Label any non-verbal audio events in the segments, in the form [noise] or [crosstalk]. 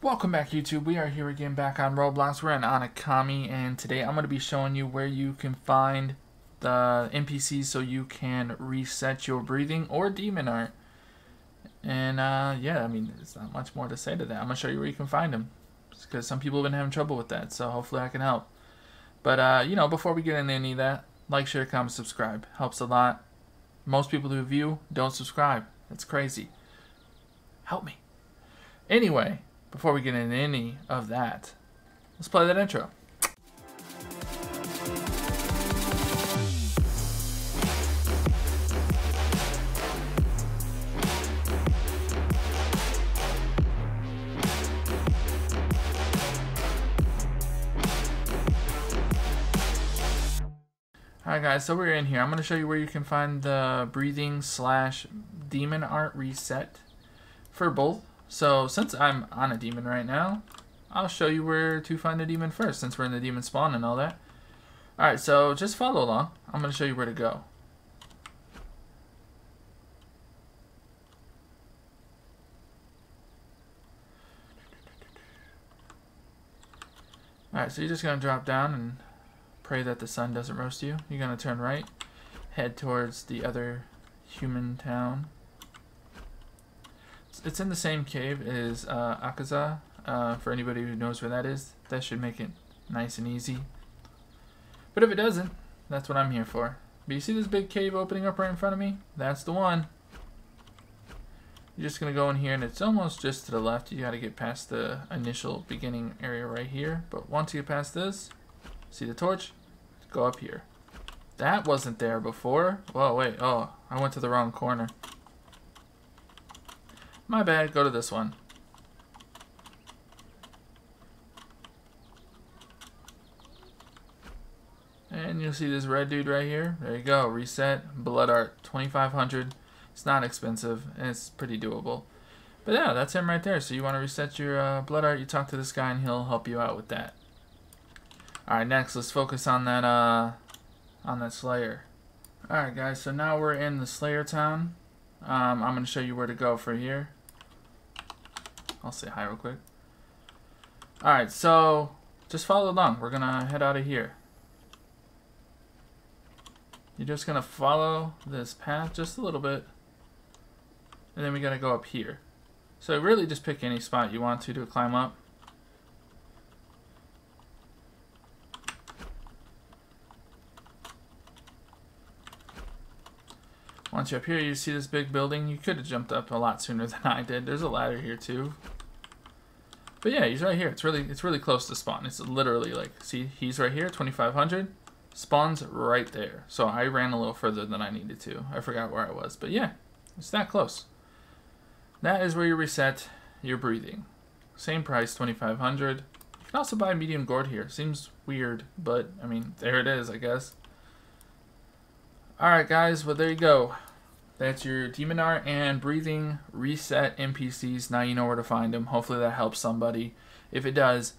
Welcome back YouTube. We are here again back on Roblox. We're in Onikami and today I'm going to be showing you where you can find the NPCs so you can reset your breathing or demon art. And uh, yeah, I mean, there's not much more to say to that. I'm going to show you where you can find them because some people have been having trouble with that. So hopefully I can help. But uh, you know, before we get into any of that, like, share, comment, subscribe. Helps a lot. Most people who view don't subscribe. That's crazy. Help me. Anyway, before we get into any of that, let's play that intro. Alright guys, so we're in here. I'm going to show you where you can find the breathing slash demon art reset for both so since I'm on a demon right now, I'll show you where to find the demon first, since we're in the demon spawn and all that. Alright, so just follow along. I'm going to show you where to go. Alright, so you're just going to drop down and pray that the sun doesn't roast you. You're going to turn right, head towards the other human town it's in the same cave as uh, Akaza. Uh, for anybody who knows where that is, that should make it nice and easy. But if it doesn't, that's what I'm here for. But you see this big cave opening up right in front of me? That's the one. You're just going to go in here, and it's almost just to the left. You got to get past the initial beginning area right here. But once you get past this, see the torch? Go up here. That wasn't there before. Whoa, wait. Oh, I went to the wrong corner. My bad, go to this one. And you'll see this red dude right here. There you go, reset, blood art, 2500 It's not expensive, and it's pretty doable. But yeah, that's him right there. So you want to reset your uh, blood art, you talk to this guy and he'll help you out with that. Alright, next, let's focus on that, uh, on that Slayer. Alright guys, so now we're in the Slayer town. Um, I'm going to show you where to go for here. I'll say hi real quick. Alright, so just follow along. We're to head out of here. You're just to follow this path just a little bit. And then we got to go up here. So really just pick any spot you want to to climb up. Once you're up here, you see this big building. You could have jumped up a lot sooner [laughs] than I did. There's a ladder here too. But yeah, he's right here. It's really it's really close to spawn. It's literally like, see, he's right here, 2500. Spawn's right there. So I ran a little further than I needed to. I forgot where I was. But yeah, it's that close. That is where you reset your breathing. Same price, 2500 You can also buy medium gourd here. Seems weird, but I mean, there it is, I guess. Alright guys, well there you go. That's your Demon Art and Breathing Reset NPCs. Now you know where to find them. Hopefully that helps somebody. If it does,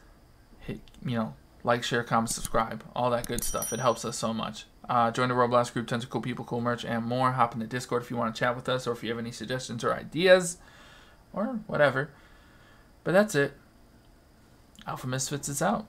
hit, you know, like, share, comment, subscribe. All that good stuff. It helps us so much. Uh, join the Roblox group, tons of cool people, cool merch, and more. Hop in the Discord if you want to chat with us or if you have any suggestions or ideas or whatever. But that's it. Alpha Misfits is out.